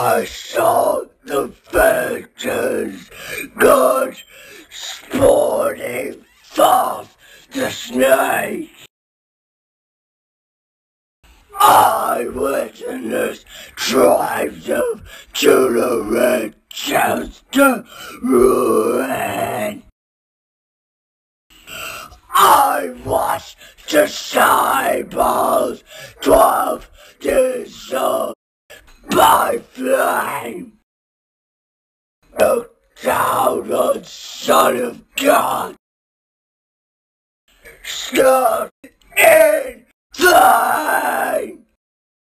I saw the phantoms, God sporting forth the snake. I witnessed tribes of generations to ruin. I watched the disciples twelve dissolved by flame. The downward Son of God stood in.